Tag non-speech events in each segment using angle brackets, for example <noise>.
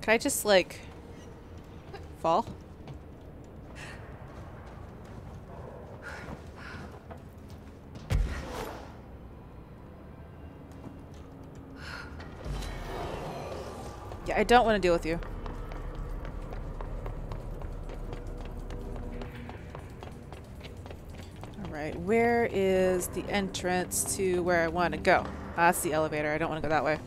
Can I just, like, fall? Yeah, I don't want to deal with you. Alright, where is the entrance to where I want to go? Ah, that's the elevator. I don't want to go that way.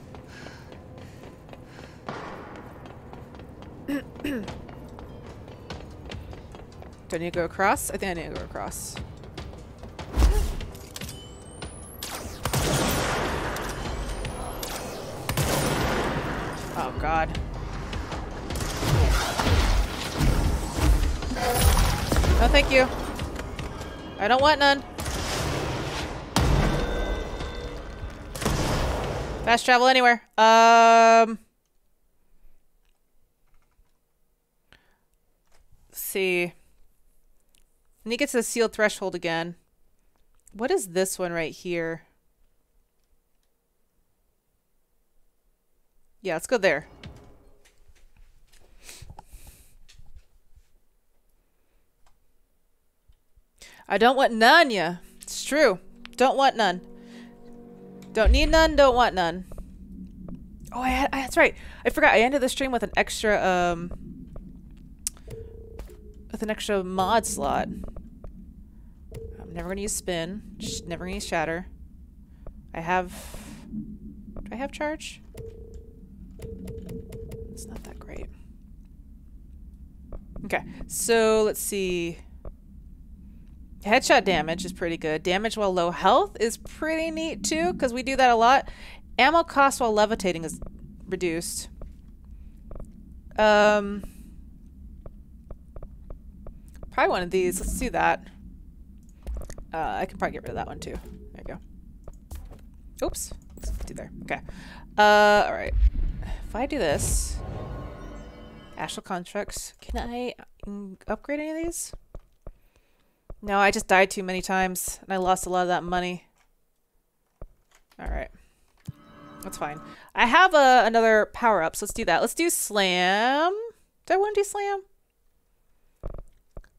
Do I need to go across? I think I need to go across. Oh god. No thank you. I don't want none. Fast travel anywhere. Um. see. He gets to the sealed threshold again. What is this one right here? Yeah, let's go there. I don't want none, yeah. It's true. Don't want none. Don't need none, don't want none. Oh, I had, I, that's right. I forgot. I ended the stream with an extra, um, with an extra mod slot. Never going to use spin. Never going to use shatter. I have, do I have charge? It's not that great. Okay, so let's see. Headshot damage is pretty good. Damage while low health is pretty neat too, because we do that a lot. Ammo cost while levitating is reduced. Um, probably one of these. Let's do that. Uh, I can probably get rid of that one too. There you go. Oops. Let's do there. Okay. Uh, all right. If I do this, astral constructs, can I upgrade any of these? No, I just died too many times, and I lost a lot of that money. Alright. That's fine. I have a, another power-up, so let's do that. Let's do slam. Do I want to do slam?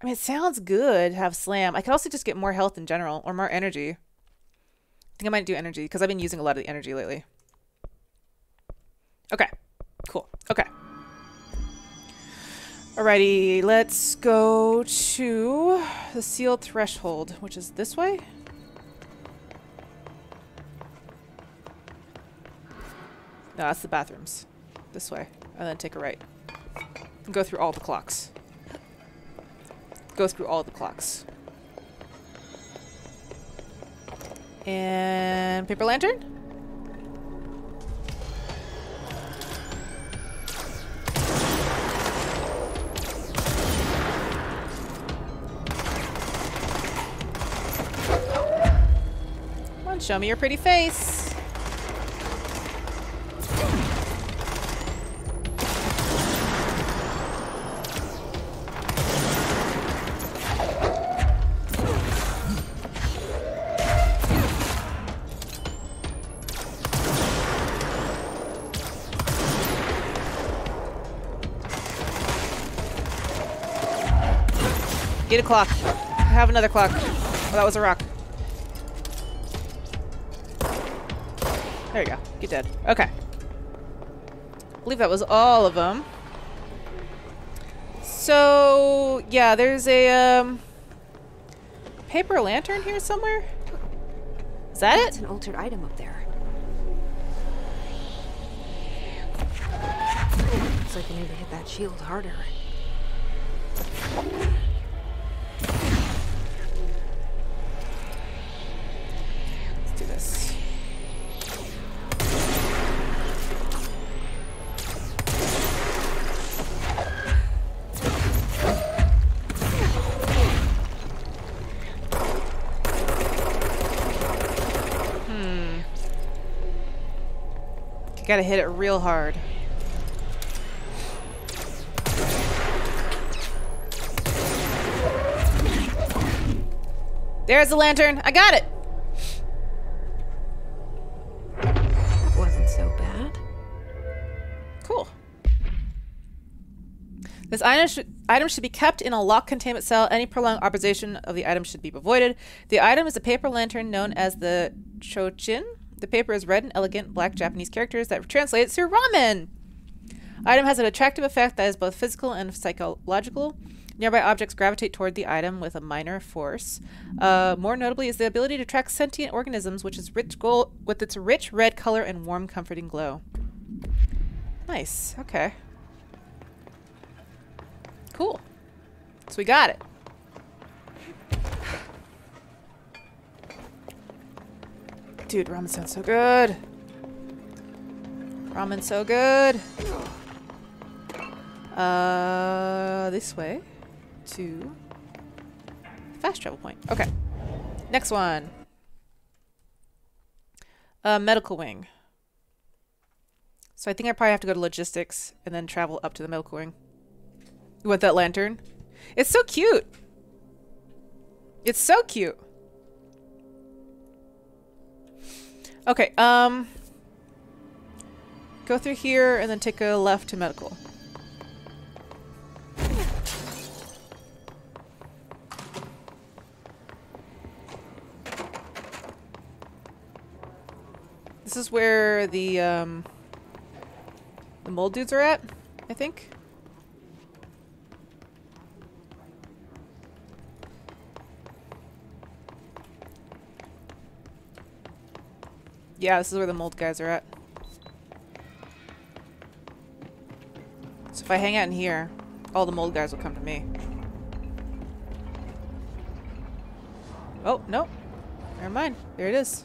I mean, it sounds good to have slam. I could also just get more health in general, or more energy. I think I might do energy, because I've been using a lot of the energy lately. Okay. Cool. Okay. Alrighty, let's go to the sealed threshold, which is this way? No, that's the bathrooms. This way. And then take a right. And go through all the clocks. Go through all the clocks. And paper lantern? Show me your pretty face. Get a clock. I have another clock. Oh, that was a rock. There you go. Get dead. Okay. I believe that was all of them. So, yeah, there's a, um... Paper lantern here somewhere? Is that That's it? an altered item up there. Looks like I need to hit that shield harder. You gotta hit it real hard. There's the lantern. I got it. That wasn't so bad. Cool. This item should, item should be kept in a locked containment cell. Any prolonged observation of the item should be avoided. The item is a paper lantern known as the Chochin. The paper is red and elegant, black Japanese characters that translate to ramen. Item has an attractive effect that is both physical and psychological. Nearby objects gravitate toward the item with a minor force. Uh, more notably is the ability to track sentient organisms, which is rich gold with its rich red color and warm, comforting glow. Nice. Okay. Cool. So we got it. Dude, ramen sounds so good. Ramen so good. Uh, this way to fast travel point. Okay. Next one. Uh, medical wing. So I think I probably have to go to logistics and then travel up to the medical wing. You want that lantern? It's so cute. It's so cute. Okay, um... Go through here and then take a left to medical. This is where the, um... The mold dudes are at, I think. Yeah, this is where the mold guys are at. So if I hang out in here, all the mold guys will come to me. Oh, no. Never mind. There it is.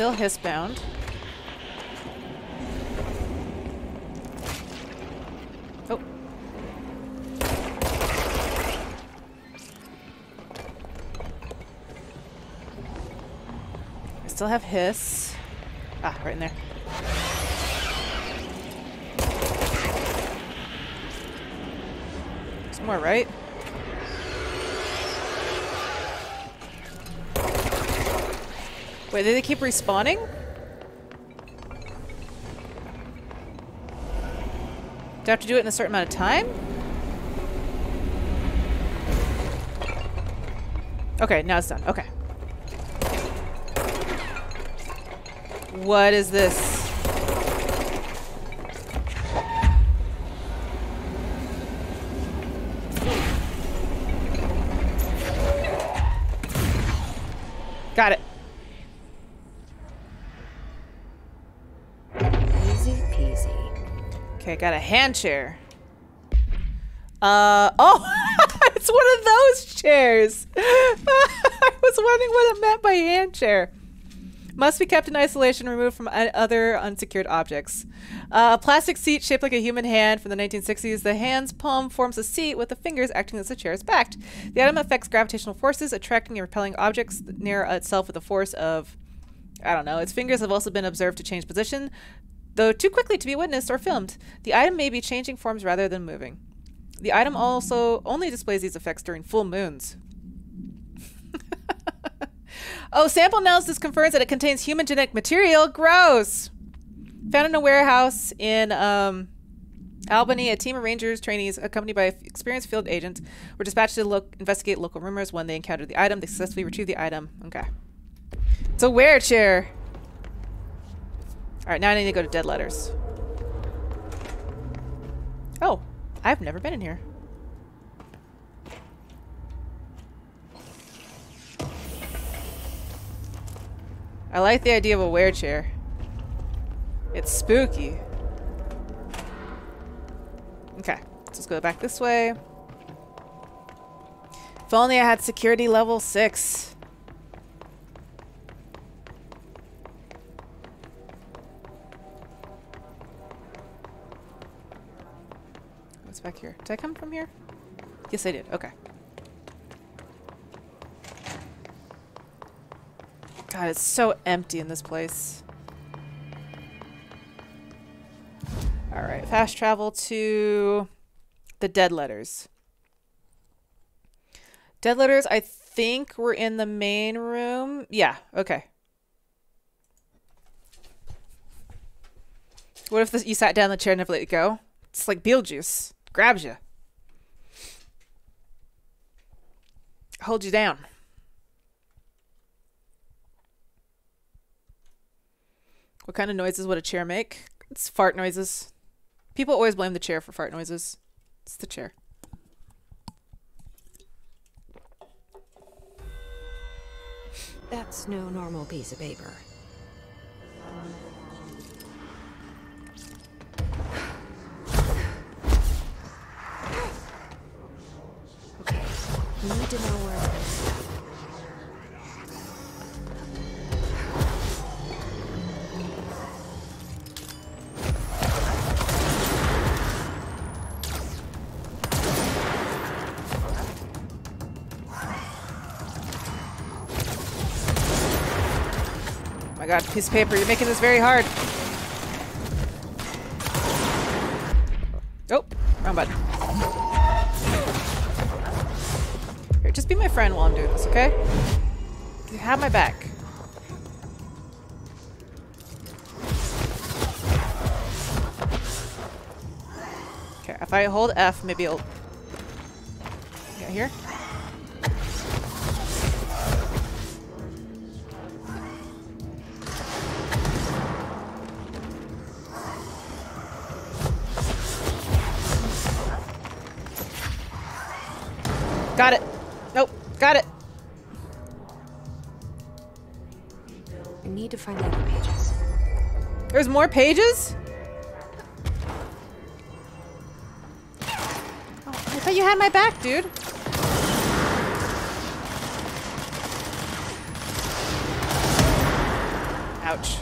Still hiss bound. Oh. I still have hiss. Ah, right in there. There's more, right? Wait, do they keep respawning? Do I have to do it in a certain amount of time? Okay, now it's done. Okay. What is this? Okay, got a hand chair. Uh oh, <laughs> it's one of those chairs. <laughs> I was wondering what it meant by hand chair. Must be kept in isolation, removed from other unsecured objects. Uh, a plastic seat shaped like a human hand from the 1960s. The hand's palm forms a seat with the fingers acting as the chair's back. The item affects gravitational forces, attracting and repelling objects near itself with a force of, I don't know. Its fingers have also been observed to change position, though too quickly to be witnessed or filmed. The item may be changing forms rather than moving. The item also only displays these effects during full moons. <laughs> oh, sample analysis confirms that it contains human genetic material. Gross. Found in a warehouse in um, Albany, a team of rangers trainees, accompanied by experienced field agents, were dispatched to look investigate local rumors. When they encountered the item, they successfully retrieved the item. Okay. It's a wear chair. All right, now I need to go to dead letters. Oh, I've never been in here. I like the idea of a wear chair. It's spooky. Okay, let's go back this way. If only I had security level 6. Here? Did I come from here? Yes, I did. Okay. God, it's so empty in this place. Alright, fast travel to the dead letters. Dead letters, I think we're in the main room. Yeah, okay. What if this, you sat down in the chair and never let it go? It's like Beetlejuice. Grabs you. Hold you down. What kind of noises would a chair make? It's fart noises. People always blame the chair for fart noises. It's the chair. That's no normal piece of paper. Need to know where gonna stop. Oh my god, piece of paper, you're making this very hard. Friend while I'm doing this, okay? You have my back. Okay, if I hold F, maybe it'll... Yeah, here? Got it. Got it. I need to find the other pages. There's more pages? Oh, I thought you had my back, dude. Ouch.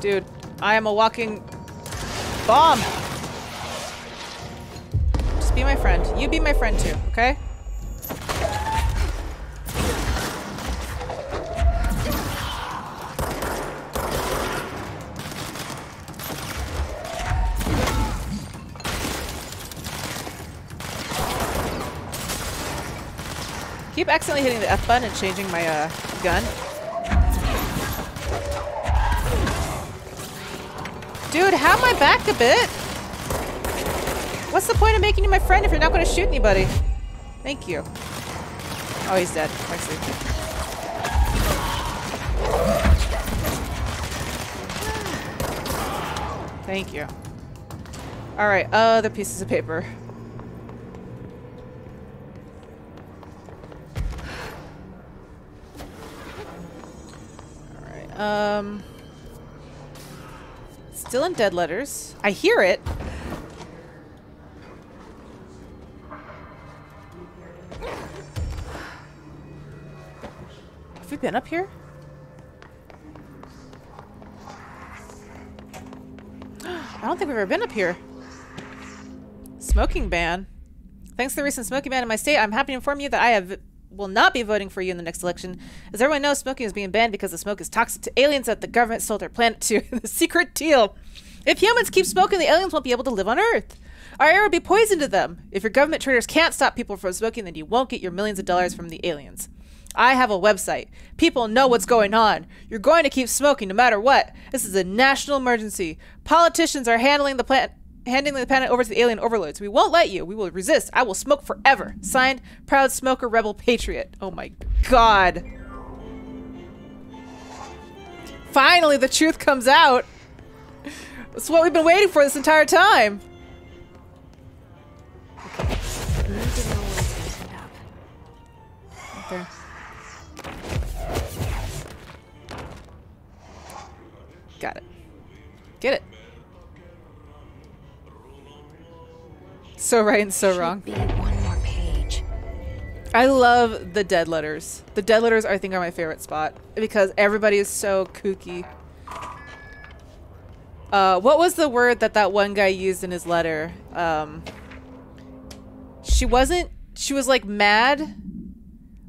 Dude, I am a walking bomb. Just be my friend. You be my friend too, okay? Keep accidentally hitting the F button and changing my uh, gun. Dude, have my back a bit. What's the point of making you my friend if you're not going to shoot anybody? Thank you. Oh, he's dead. See. Thank you. All right, other pieces of paper. Still in dead letters. I hear it. Have we been up here? I don't think we've ever been up here. Smoking ban. Thanks to the recent smoking ban in my state, I'm happy to inform you that I have will not be voting for you in the next election. As everyone knows, smoking is being banned because the smoke is toxic to aliens that the government sold their planet to. <laughs> the secret deal. If humans keep smoking, the aliens won't be able to live on Earth. Our air will be poisoned to them. If your government traders can't stop people from smoking, then you won't get your millions of dollars from the aliens. I have a website. People know what's going on. You're going to keep smoking no matter what. This is a national emergency. Politicians are handling the planet handing the planet over to the alien overlords. We won't let you. We will resist. I will smoke forever. Signed, Proud Smoker Rebel Patriot. Oh my god. Finally, the truth comes out. That's what we've been waiting for this entire time. It's. Okay. Got it. Get it. So right and so wrong. Be one more page. I love the dead letters. The dead letters, I think, are my favorite spot because everybody is so kooky. Uh, what was the word that that one guy used in his letter? Um, she wasn't. She was like mad.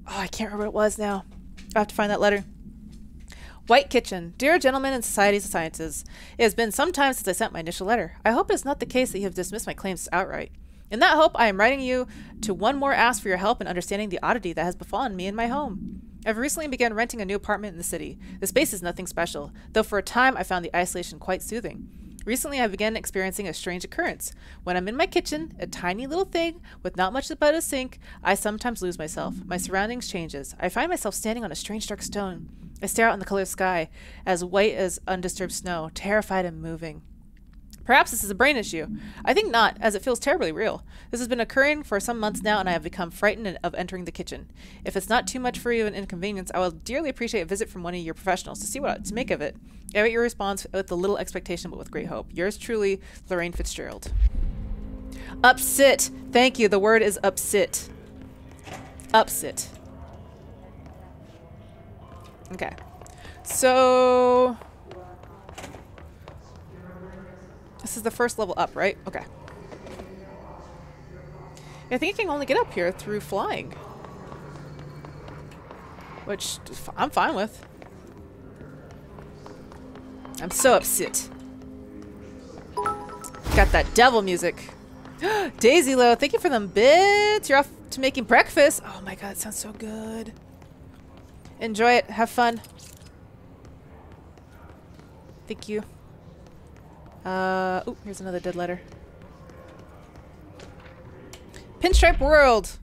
Oh, I can't remember what it was now. I have to find that letter. White Kitchen. Dear gentlemen in societies and sciences, it has been some time since I sent my initial letter. I hope it is not the case that you have dismissed my claims outright. In that hope, I am writing you to one more ask for your help in understanding the oddity that has befallen me in my home. I've recently begun renting a new apartment in the city. The space is nothing special, though for a time I found the isolation quite soothing. Recently, I began experiencing a strange occurrence. When I'm in my kitchen, a tiny little thing with not much but a sink, I sometimes lose myself. My surroundings changes. I find myself standing on a strange dark stone. I stare out in the colored sky, as white as undisturbed snow, terrified and moving. Perhaps this is a brain issue. I think not, as it feels terribly real. This has been occurring for some months now, and I have become frightened of entering the kitchen. If it's not too much for you an inconvenience, I will dearly appreciate a visit from one of your professionals to see what to make of it. I await your response with a little expectation, but with great hope. Yours truly, Lorraine Fitzgerald. Upsit. Thank you. The word is upsit. Upsit. Okay. So this is the first level up, right? Okay. I think you can only get up here through flying. Which I'm fine with. I'm so upset. Got that devil music. <gasps> Daisy Lo, thank you for them bits. You're off to making breakfast. Oh my god, it sounds so good. Enjoy it. Have fun. Thank you. Uh, oh, here's another dead letter. Pinstripe world.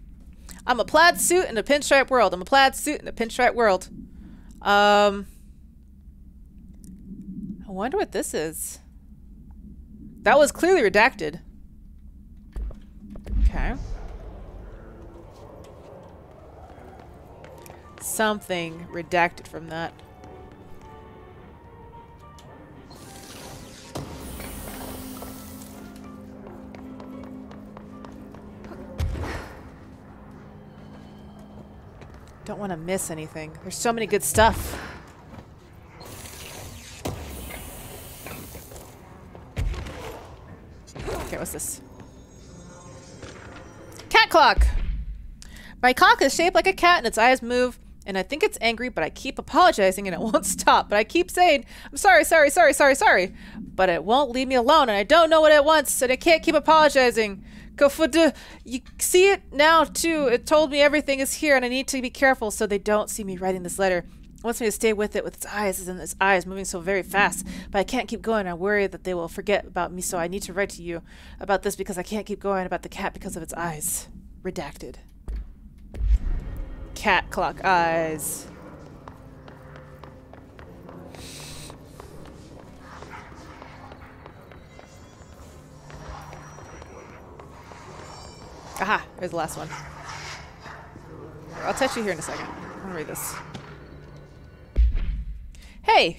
I'm a plaid suit in a pinstripe world. I'm a plaid suit in a pinstripe world. Um, I wonder what this is. That was clearly redacted. Okay. Something redacted from that. Don't want to miss anything. There's so many good stuff. Okay, what's this? Cat clock! My cock is shaped like a cat and its eyes move, and I think it's angry, but I keep apologizing and it <laughs> won't stop. But I keep saying, I'm sorry, sorry, sorry, sorry, sorry. But it won't leave me alone, and I don't know what it wants, and I can't keep apologizing. The. You see it now, too. It told me everything is here, and I need to be careful so they don't see me writing this letter. It wants me to stay with it with its eyes, and its eyes moving so very fast. But I can't keep going. I worry that they will forget about me, so I need to write to you about this because I can't keep going about the cat because of its eyes. Redacted. Cat clock eyes. Aha, there's the last one. I'll touch you here in a second. I'll read this. Hey,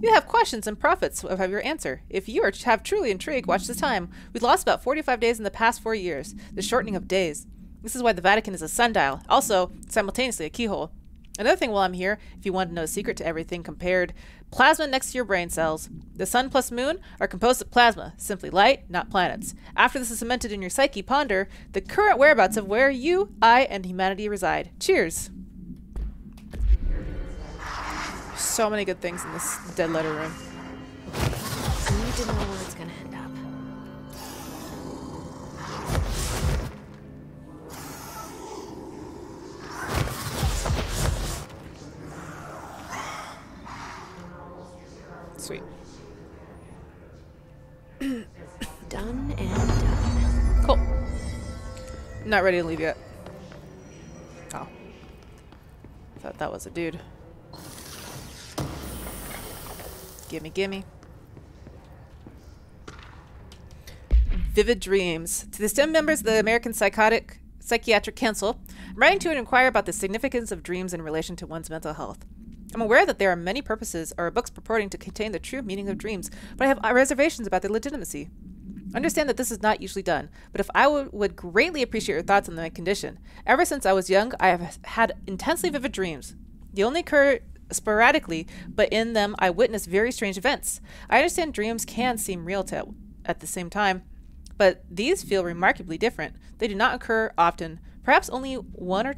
you have questions and profits of your answer. If you are to have truly intrigued, watch the time. We've lost about 45 days in the past four years. The shortening of days. This is why the Vatican is a sundial, also simultaneously a keyhole. Another thing while I'm here, if you want to know a secret to everything compared, plasma next to your brain cells. The sun plus moon are composed of plasma, simply light, not planets. After this is cemented in your psyche, ponder the current whereabouts of where you, I, and humanity reside. Cheers. So many good things in this dead letter room. Know where it's gonna end Not ready to leave yet. Oh. Thought that was a dude. Gimme, gimme. Vivid Dreams. To the STEM members of the American Psychotic Psychiatric Council, I'm writing to inquire about the significance of dreams in relation to one's mental health. I'm aware that there are many purposes or books purporting to contain the true meaning of dreams, but I have uh, reservations about their legitimacy. Understand that this is not usually done, but if I would, would greatly appreciate your thoughts on my condition. Ever since I was young, I have had intensely vivid dreams. They only occur sporadically, but in them I witness very strange events. I understand dreams can seem real to at the same time, but these feel remarkably different. They do not occur often, perhaps only one or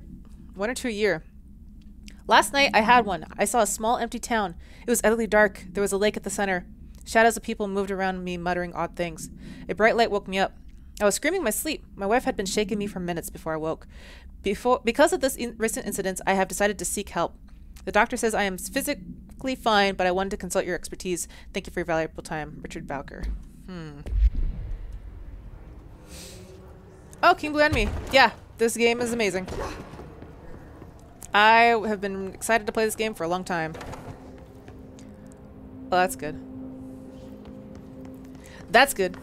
one or two a year. Last night I had one. I saw a small empty town. It was utterly dark. There was a lake at the center. Shadows of people moved around me, muttering odd things. A bright light woke me up. I was screaming in my sleep. My wife had been shaking me for minutes before I woke. Before, because of this in- recent incident, I have decided to seek help. The doctor says I am physically fine, but I wanted to consult your expertise. Thank you for your valuable time. Richard Bowker. Hmm. Oh, King Blue Enemy. Yeah, this game is amazing. I have been excited to play this game for a long time. Well, that's good. That's good.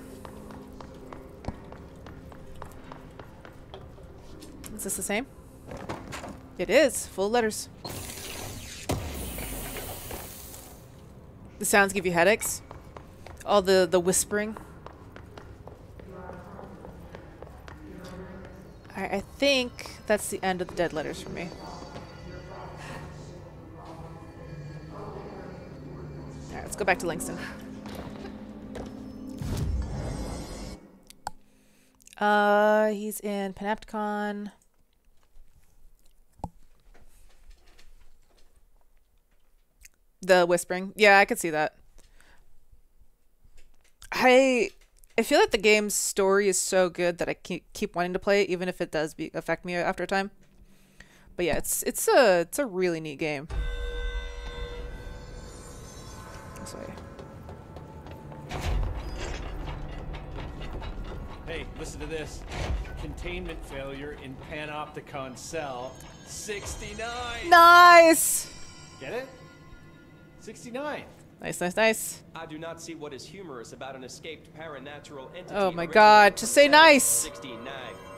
Is this the same? It is. Full letters. The sounds give you headaches. All the, the whispering. I, I think that's the end of the dead letters for me. Alright, let's go back to Langston. Uh, he's in Panopticon. The whispering. Yeah, I could see that. I I feel like the game's story is so good that I keep keep wanting to play it, even if it does be, affect me after a time. But yeah, it's it's a it's a really neat game. Hey, listen to this. Containment failure in Panopticon cell 69. Nice, Get it? 69. nice, nice, nice. I do not see what is humorous about an escaped paranatural entity. Oh my God, from just say nice. 69,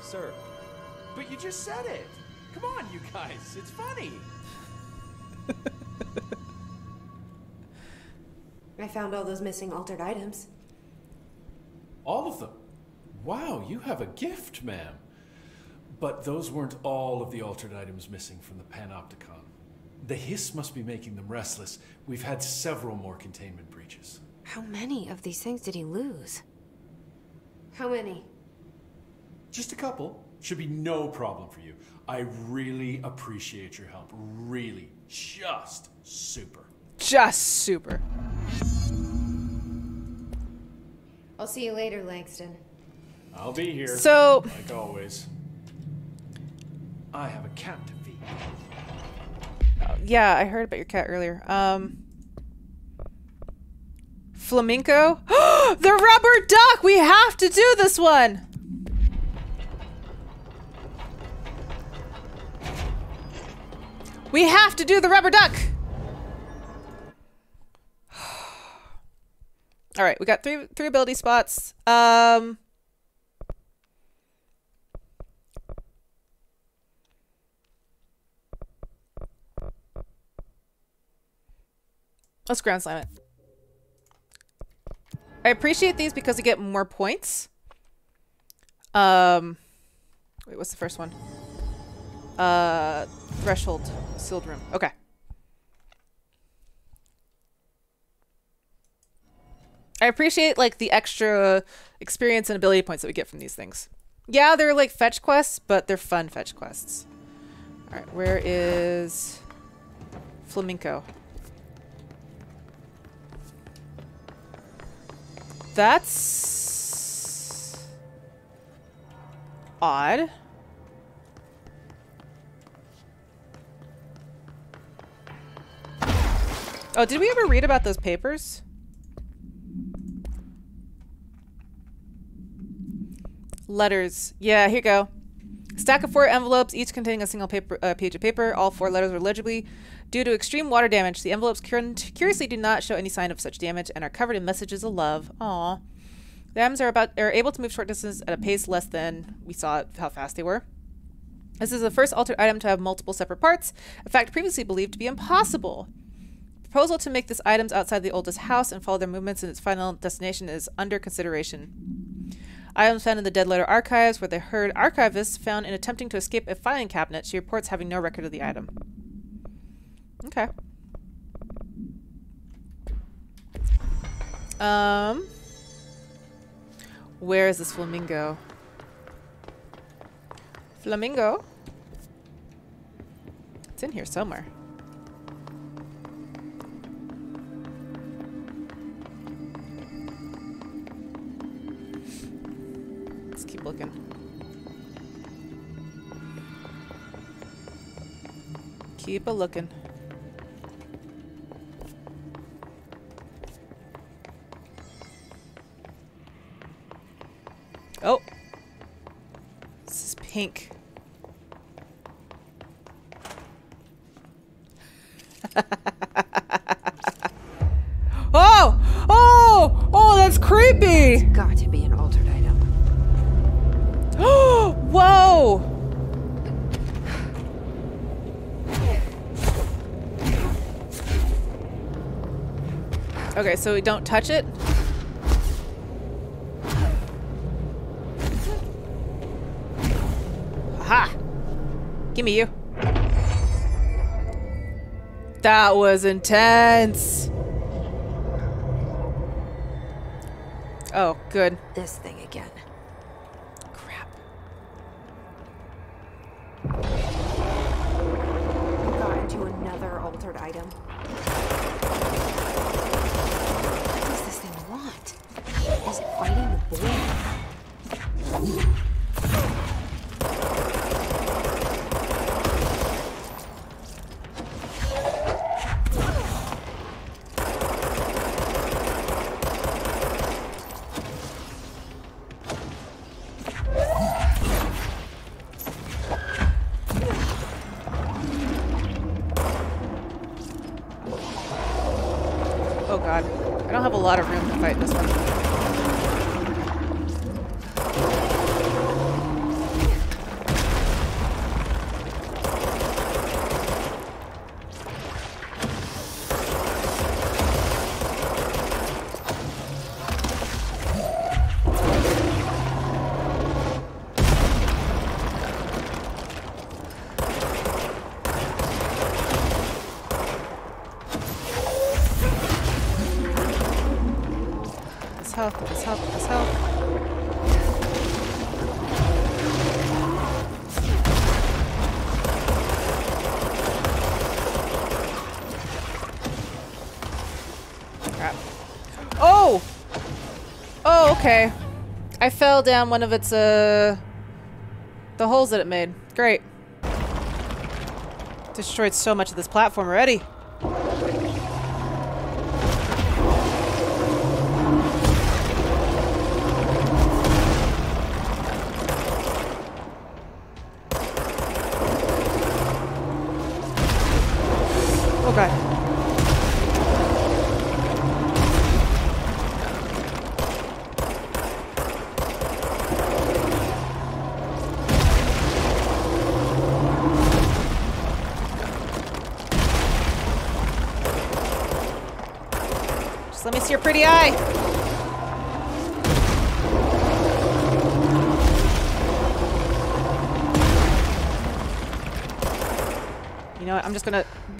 sir. But you just said it. Come on, you guys. It's funny. <laughs> I found all those missing altered items. All of them? Wow, you have a gift, ma'am. But those weren't all of the altered items missing from the Panopticon. The hiss must be making them restless. We've had several more containment breaches. How many of these things did he lose? How many? Just a couple. Should be no problem for you. I really appreciate your help. Really. Just super. Just super. I'll see you later, Langston. I'll be here. So like always. I have a cat to feed. yeah, I heard about your cat earlier. Um, flamingo. <gasps> the rubber duck. We have to do this one. We have to do the rubber duck. <sighs> All right, we got three three ability spots. Um. Let's ground slam it. I appreciate these because you get more points. Um, wait, what's the first one? Uh, threshold, sealed room. Okay. I appreciate like the extra experience and ability points that we get from these things. Yeah, they're like fetch quests, but they're fun fetch quests. All right, where is flamingo? That's odd. Oh, did we ever read about those papers? Letters. Yeah, here you go. Stack of four envelopes, each containing a single paper, uh, page of paper. All four letters were legibly. Due to extreme water damage, the envelopes cur- curiously do not show any sign of such damage and are covered in messages of love. Aww. The items are about are able to move short distances at a pace less than we saw how fast they were. This is the first altered item to have multiple separate parts, a fact previously believed to be impossible. Proposal to make this items outside the oldest house and follow their movements in its final destination is under consideration. Items found in the Dead Letter archives were the heard archivists found in attempting to escape a filing cabinet. She reports having no record of the item. Okay. Um. Where is this flamingo? Flamingo? It's in here somewhere. Let's keep looking. Keep a looking. Oh. This is pink. <laughs> oh! Oh! Oh, that's creepy! It's got to be an altered item. <gasps> Whoa! Okay, so we don't touch it. Gimme you. That was intense. Oh, good. This thing again. Okay. I fell down one of its, uh... The holes that it made. Great. Destroyed so much of this platform already.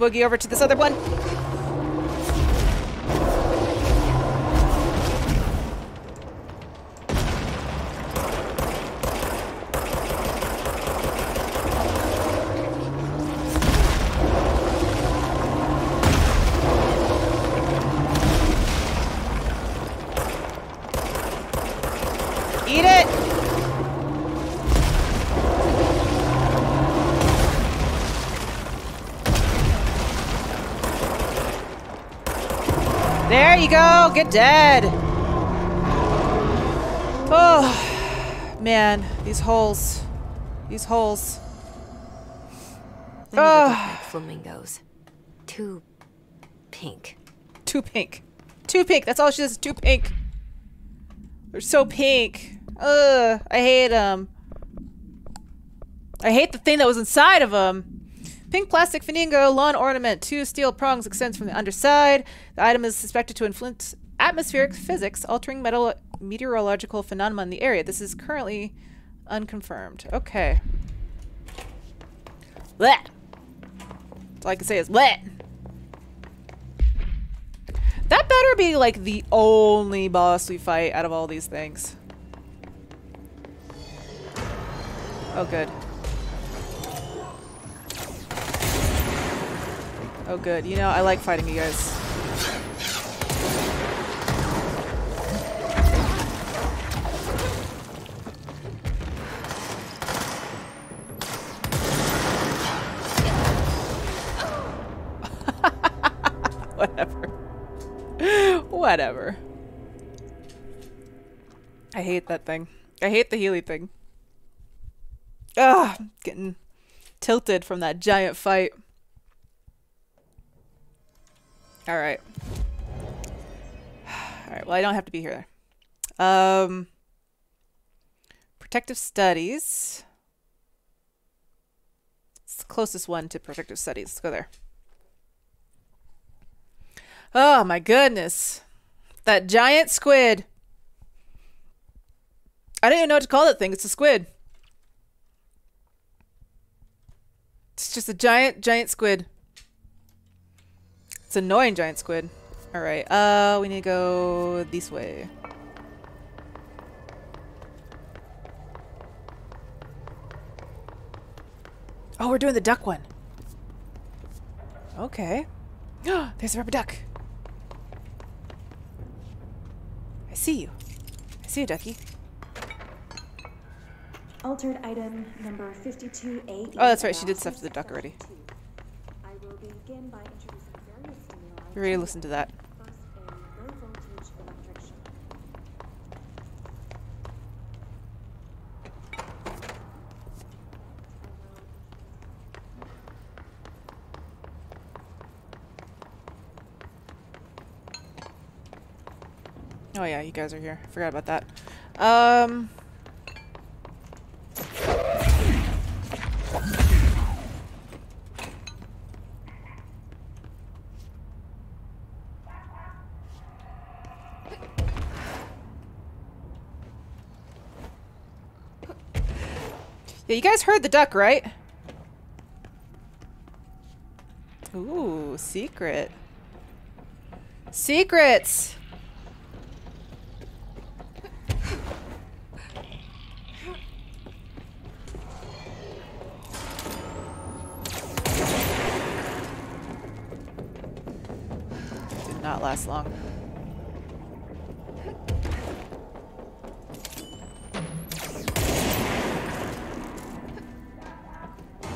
Boogie over to this other one. Eat it! Get dead. Oh, Man, these holes. These holes. Like ah. flamingos. Too pink. Too pink. Too pink. That's all she says. Too pink. They're so pink. Ugh. I hate them. I hate the thing that was inside of them. Pink plastic flamingo lawn ornament. Two steel prongs extends from the underside. The item is suspected to influence atmospheric physics, altering metal meteorological phenomena in the area. This is currently unconfirmed. Okay. Blech. All I can say is bleh. That better be like the only boss we fight out of all these things. Oh, good. Oh, good. You know, I like fighting you guys. Whatever. <laughs> Whatever. I hate that thing. I hate the Healy thing. Ugh, getting tilted from that giant fight. Alright. <sighs> Alright, well I don't have to be here. Um Protective studies. It's the closest one to protective studies. Let's go there. Oh my goodness. That giant squid. I don't even know what to call that thing. It's a squid. It's just a giant, giant squid. It's annoying giant squid. Alright, uh, we need to go this way. Oh, we're doing the duck one. Okay. <gasps> There's a rubber duck. I see you. I see you, ducky. Altered item number 52A. Oh, that's right, she did stuff to the duck already. I will begin by introducing various stimuli. We already listened to that. First, a low voltage electric shock. Oh yeah, you guys are here. Forgot about that. Um. Yeah, you guys heard the duck, right? Ooh, secret. Secrets! Last long.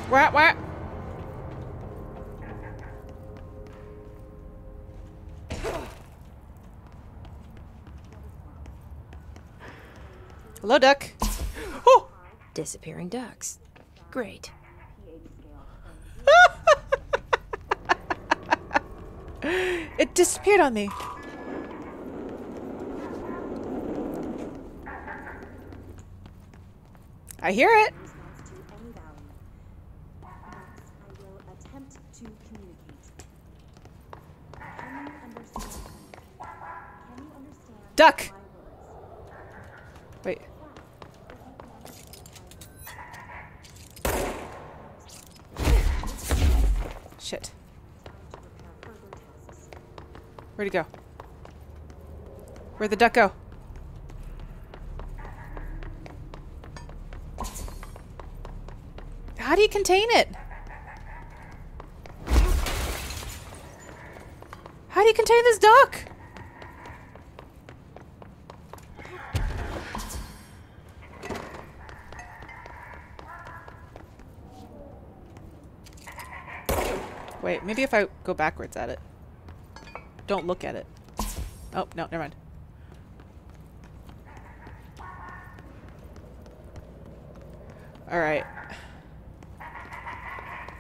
What? What? Hello, duck. Oh! Disappearing ducks. Great. It disappeared on me. I hear it. Response to any value. Next, I will attempt to communicate. Can you understand me? Can you understand Duck. my words? Wait. Shit. To prepare further tasks. Where'd he go? Where'd the duck go? How do you contain it? How do you contain this duck? Wait, maybe if I go backwards at it. Don't look at it. Oh, no, never mind. All right.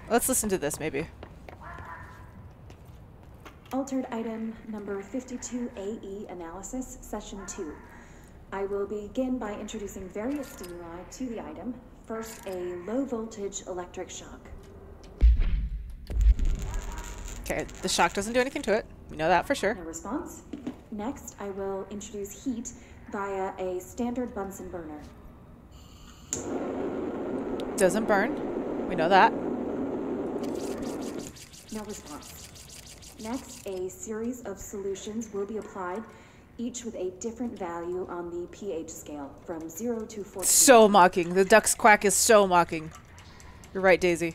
Let's listen to this, maybe. Altered item number 52AE E analysis, session 2. I will begin by introducing various stimuli to the item. First, a low voltage electric shock. Okay, the shock doesn't do anything to it. We know that for sure. No response. Next, I will introduce heat via a standard Bunsen burner. Doesn't burn. We know that. No response. Next, a series of solutions will be applied, each with a different value on the pH scale, from 0 to 14. So mocking. The duck's quack is so mocking. You're right, Daisy.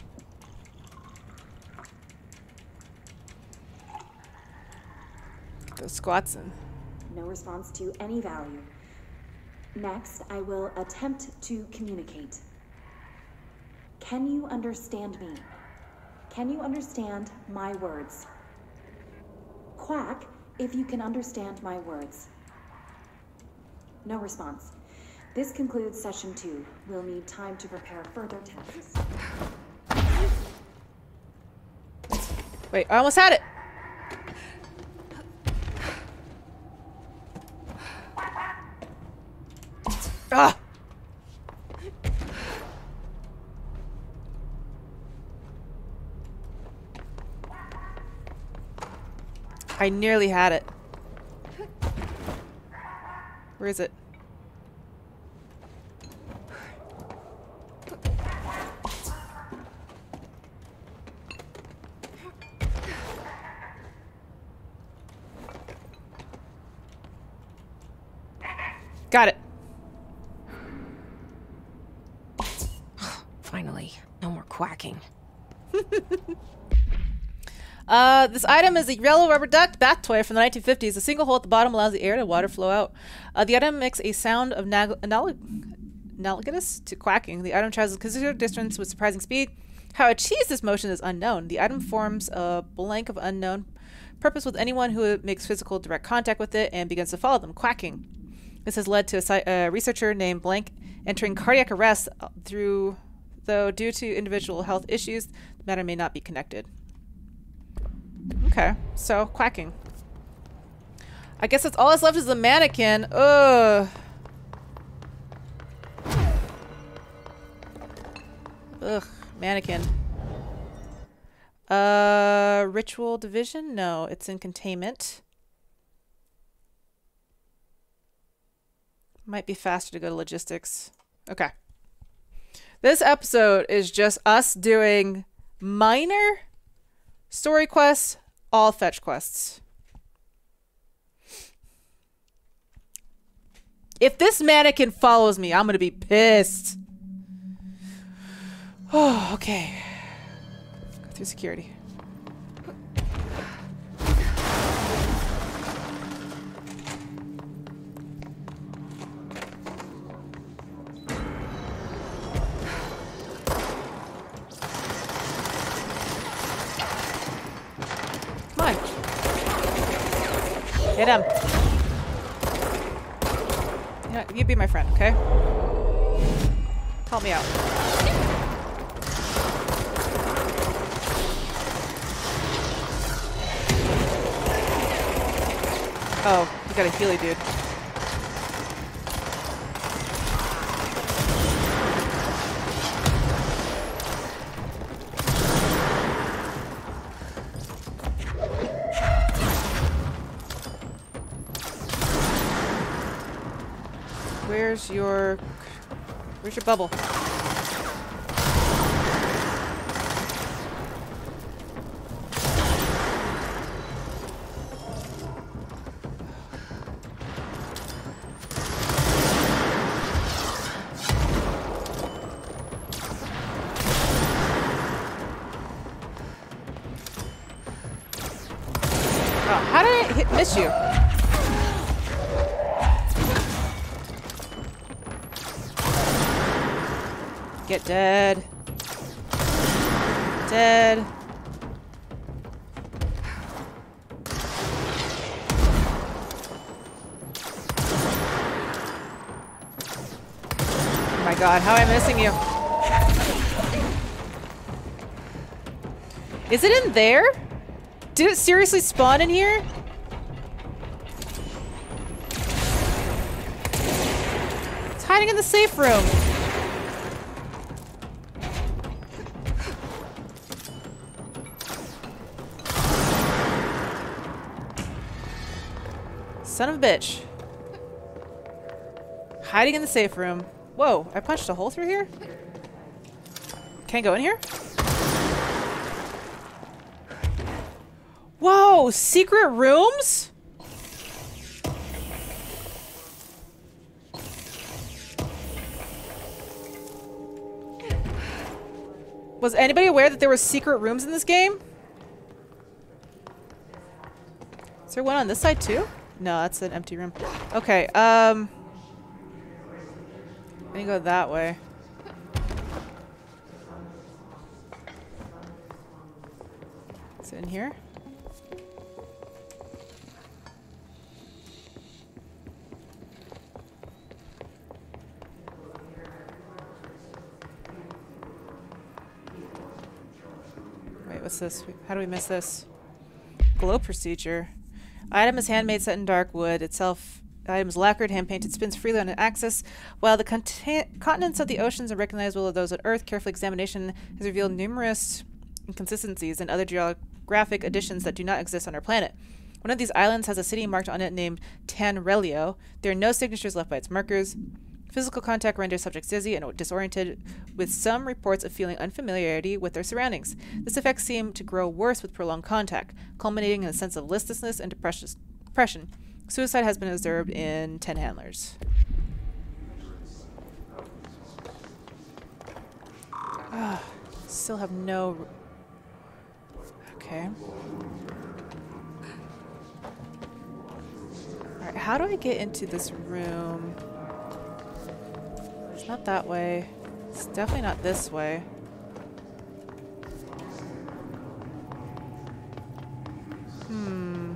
Get those squats in. No response to any value. Next, I will attempt to communicate. Can you understand me? Can you understand my words? Quack if you can understand my words. No response. This concludes session two. We'll need time to prepare further tests. Wait, I almost had it. Ah! I nearly had it. Where is it? Got it. Finally, no more quacking. Uh, this item is a yellow rubber duck bath toy from the 1950s. A single hole at the bottom allows the air and water flow out. Uh, the item makes a sound of analog- analogous to quacking. The item travels a considerable distance with surprising speed. How it achieves this motion is unknown. The item forms a blank of unknown purpose with anyone who makes physical direct contact with it and begins to follow them, quacking. This has led to a uh, researcher named Blank entering cardiac arrest uh, through, though due to individual health issues, the matter may not be connected. Okay, so quacking. I guess that's all that's left is the mannequin. Ugh. Ugh, mannequin. Uh, ritual division? No, it's in containment. Might be faster to go to logistics. Okay. This episode is just us doing minor story quests, all fetch quests. If this mannequin follows me, I'm gonna be pissed. Oh, <sighs> okay. Go through security. Help me out. Oh, we got a Healy dude. Where's your... Where's your bubble? Oh, how did it hit, miss you? Get dead. Dead. Oh my god, how am I missing you? Is it in there? Did it seriously spawn in here? It's hiding in the safe room. Son of a bitch. Hiding in the safe room. Whoa, I punched a hole through here? Can't go in here? Whoa, secret rooms? Was anybody aware that there were secret rooms in this game? Is there one on this side too? No, that's an empty room. Okay, um... Let me go that way. Is it in here? What's this? How do we miss this? Glow procedure. Item is handmade, set in dark wood. Itself, item is lacquered, hand painted, spins freely on an axis. While the continents of the oceans are recognizable as those on Earth, careful examination has revealed numerous inconsistencies and other geographic additions that do not exist on our planet. One of these islands has a city marked on it named Tanrelio. There are no signatures left by its markers. Physical contact renders subjects dizzy and disoriented, with some reports of feeling unfamiliarity with their surroundings. This effect seemed to grow worse with prolonged contact, culminating in a sense of listlessness and depression. Suicide has been observed in 10 handlers. Ah, still have no. Okay. Alright, how do I get into this room? Not that way. It's definitely not this way. Hmm.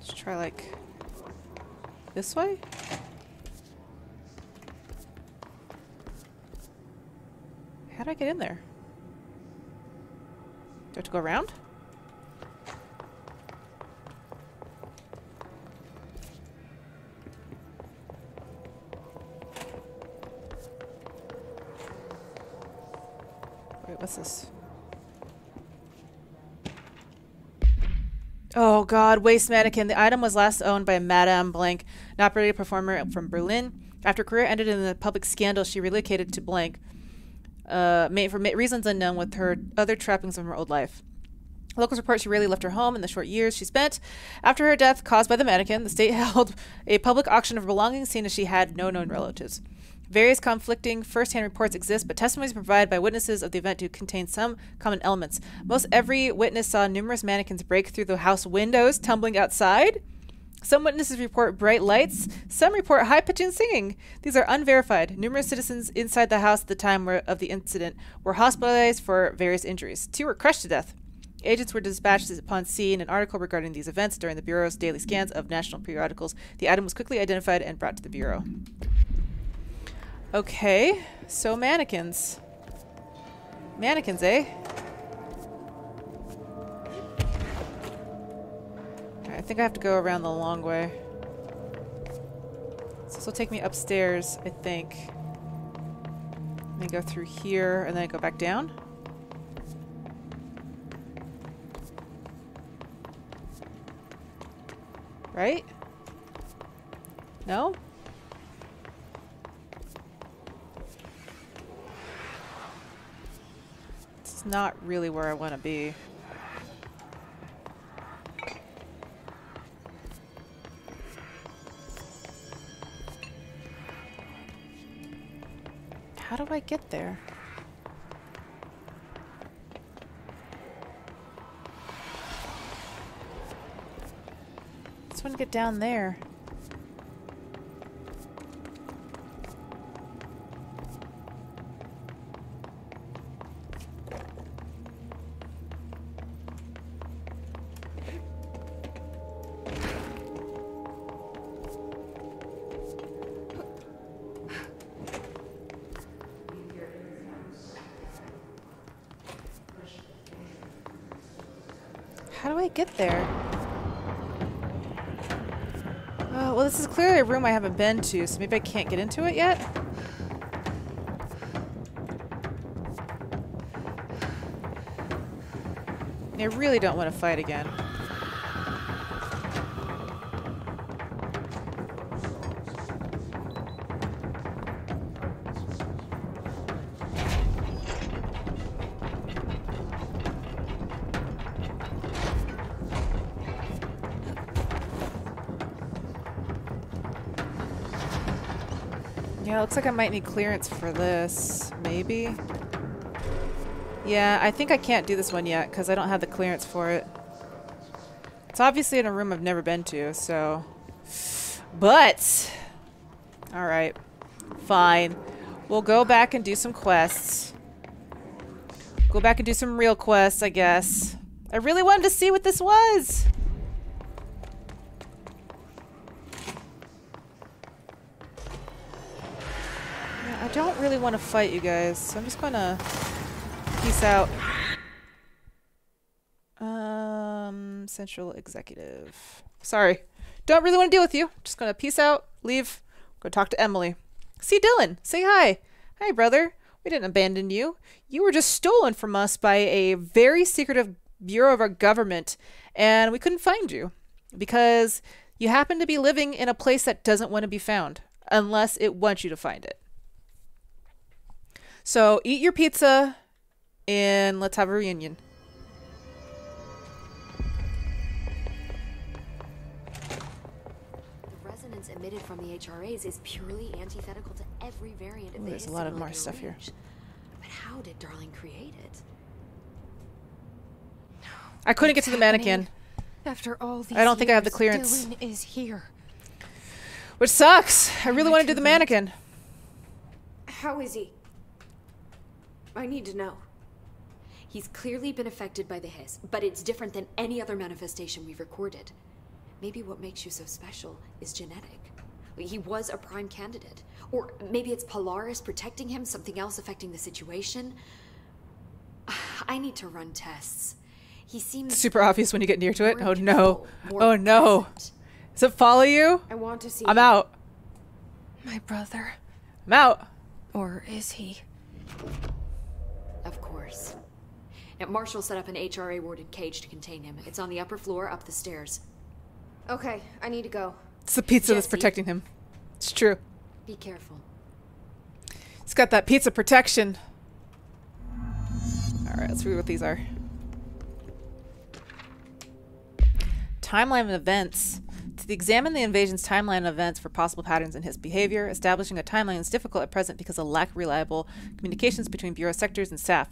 Let's try like this way? How do I get in there? I have to go around? Wait, what's this? Oh god, waste mannequin. The item was last owned by Madame Blank, an operating performer from Berlin. After her career ended in a public scandal, she relocated to Blank, uh, for reasons unknown with her other trappings from her old life. Locals report she rarely left her home in the short years she spent. After her death, caused by the mannequin, the state <laughs> held a public auction of her belongings, seeing as she had no known relatives. Various conflicting first-hand reports exist, but testimonies provided by witnesses of the event do contain some common elements. Most every witness saw numerous mannequins break through the house windows, tumbling outside. Some witnesses report bright lights. Some report high-pitched singing. These are unverified. Numerous citizens inside the house at the time of the incident were hospitalized for various injuries. Two were crushed to death. Agents were dispatched upon seeing an article regarding these events during the Bureau's daily scans of national periodicals. The item was quickly identified and brought to the Bureau. Okay, so mannequins. Mannequins, eh? I think I have to go around the long way. So this will take me upstairs, I think. Then go through here, and then I go back down. Right? No? It's not really where I want to be. How do I get there? Just want to get down there. Clearly a room I haven't been to, so maybe I can't get into it yet? I really don't want to fight again. Looks like I might need clearance for this. Maybe? Yeah, I think I can't do this one yet because I don't have the clearance for it. It's obviously in a room I've never been to, so... But! Alright. Fine. We'll go back and do some quests. Go back and do some real quests, I guess. I really wanted to see what this was! Don't really want to fight you guys, so I'm just gonna peace out. Um, central executive. Sorry, don't really want to deal with you. Just gonna peace out, leave, go talk to Emily. See Dylan, say hi. Hi, brother. We didn't abandon you. You were just stolen from us by a very secretive bureau of our government, and we couldn't find you because you happen to be living in a place that doesn't want to be found unless it wants you to find it. So eat your pizza and let's have a reunion. The resonance emitted from the HRAs is purely antithetical to every variant of Ooh, the there's a lot of more stuff here. But how did Darling create it? I couldn't get to the mannequin, After all these I don't think I have the clearance. Dylan is here. which sucks. I really I want to do the mannequin. How is he? I need to know. He's clearly been affected by the hiss, but it's different than any other manifestation we've recorded. Maybe what makes you so special is genetic. He was a prime candidate. Or maybe it's Polaris protecting him, something else affecting the situation. <sighs> I need to run tests. He seems Super obvious when you get near to it. Oh no. Oh no. present. Does it follow you? I want to see. I'm him. out. My brother. I'm out. Or is he? Of course. Now, Marshall set up an HRA warded cage to contain him. It's on the upper floor, up the stairs. Okay, I need to go. It's the pizza that's protecting him. It's true. Be careful. It's got that pizza protection. Alright, let's read what these are. Timeline of events. To examine the invasion's timeline of events for possible patterns in his behavior, establishing a timeline is difficult at present because of lack of reliable communications between Bureau sectors and staff.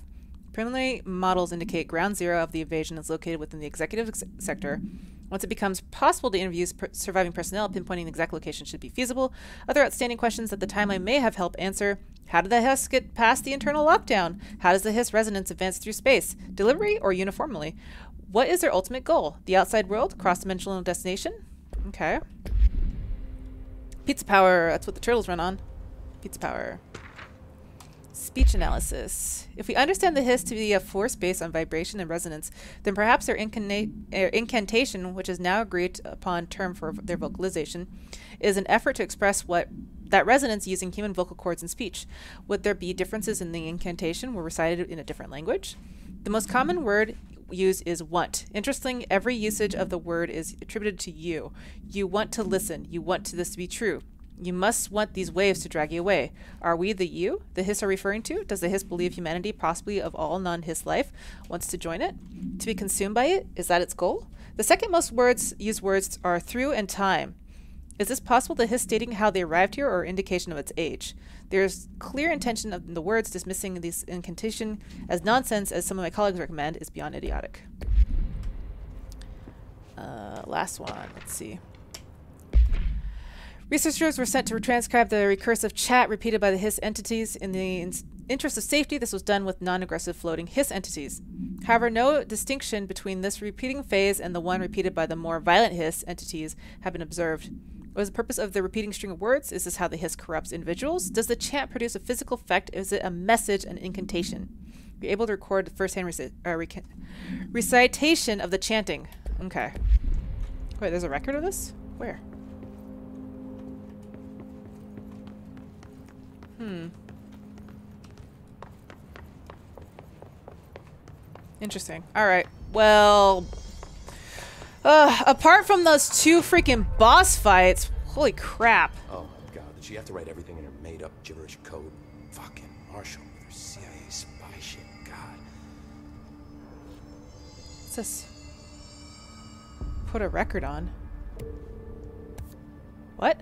Preliminary models indicate ground zero of the invasion is located within the executive ex- sector. Once it becomes possible to interview per- surviving personnel, pinpointing the exact location should be feasible. Other outstanding questions that the timeline may have helped answer how did the Hiss get past the internal lockdown? How does the Hiss resonance advance through space? Deliberately or uniformly? What is their ultimate goal? The outside world? Cross dimensional destination? Okay. Pizza power. That's what the turtles run on. Pizza power. Speech analysis. If we understand the hiss to be a force based on vibration and resonance, then perhaps their incantation, which is now agreed upon term for their vocalization, is an effort to express what that resonance using human vocal cords and speech. Would there be differences in the incantation were recited in a different language? The most common word used is want. Interesting, every usage of the word is attributed to you. You want to listen. You want to this to be true. You must want these waves to drag you away. Are we the you the Hiss are referring to? Does the Hiss believe humanity, possibly of all non Hiss life, wants to join it? To be consumed by it? Is that its goal? The second most words used words are through and time. Is this possible the Hiss stating how they arrived here or indication of its age? There's clear intention of the words dismissing this incantation as nonsense, as some of my colleagues recommend, is beyond idiotic. Uh, last one. Let's see. Researchers were sent to transcribe the recursive chat repeated by the Hiss entities. In the in- interest of safety, this was done with non aggressive floating Hiss entities. However, no distinction between this repeating phase and the one repeated by the more violent Hiss entities have been observed. What is the purpose of the repeating string of words? Is this how the Hiss corrupts individuals? Does the chant produce a physical effect? Is it a message, an incantation? Be able to record the first-hand uh, reca- recitation of the chanting. Okay. Wait, there's a record of this? Where? Hmm. Interesting. All right. Well, uh, apart from those two freaking boss fights, holy crap. Oh my god, did she have to write everything in her made up gibberish code? Fucking Marshall with her CIA spy shit. God. What's this? Put a record on. What?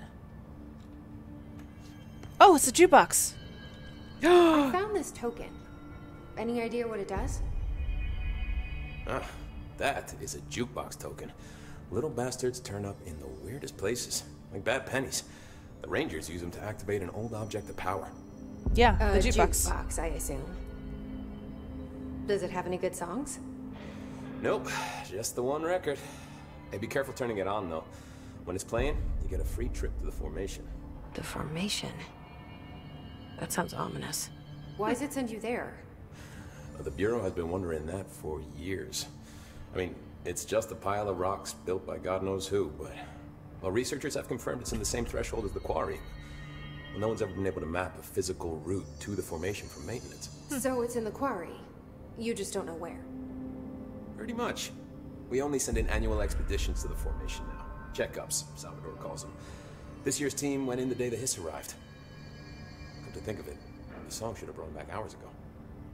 Oh, it's a jukebox. <gasps> I found this token. Any idea what it does? Ah, that is a jukebox token. Little bastards turn up in the weirdest places, like bad pennies. The Rangers use them to activate an old object of power. Yeah, A the jukebox. jukebox, I assume. Does it have any good songs? Nope, just the one record. Hey, be careful turning it on, though. When it's playing, you get a free trip to the formation. The formation. That sounds ominous. Why does it send you there? The Bureau has been wondering that for years. I mean, it's just a pile of rocks built by God knows who, but... Well, researchers have confirmed it's in the same threshold as the quarry. Well, no one's ever been able to map a physical route to the formation for maintenance. Hmm. So it's in the quarry. You just don't know where. Pretty much. We only send in annual expeditions to the formation now. Checkups, Salvador calls them. This year's team went in the day the hiss arrived. Come to think of it, the song should have brought 'em back hours ago.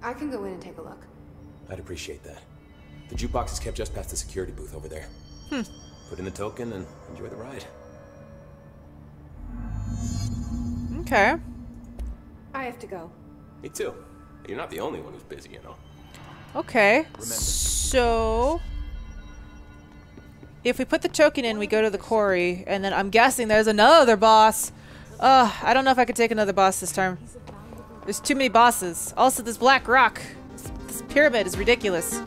I can go in and take a look. I'd appreciate that. The jukebox is kept just past the security booth over there. Hmm. Put in the token and enjoy the ride. Okay. I have to go. Me too. You're not the only one who's busy, you know. Okay. So if we put the token in, we go to the quarry, and then I'm guessing there's another boss. Uh, I don't know if I could take another boss this time. There's too many bosses. Also, this black rock. This, this pyramid is ridiculous.